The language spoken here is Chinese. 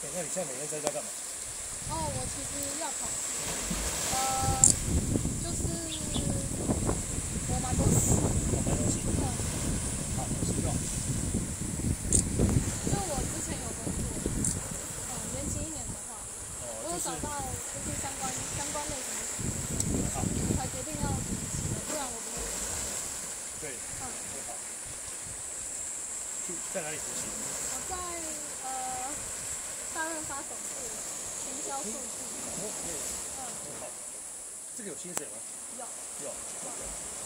那你现在每天在家干嘛？哦，我其实要考试，呃，就是我蛮多事，我蛮东西。嗯，好，有事就好。就我之前有工作，嗯，年轻一点的话，我哦，有就是找到就是相关相关类型的工作，好，才决定要延期的，不然我不会。对，嗯，很好。去在哪里实习？我在发总部行销数据，哦，对，嗯，很好。这个有薪水吗？有。有。OK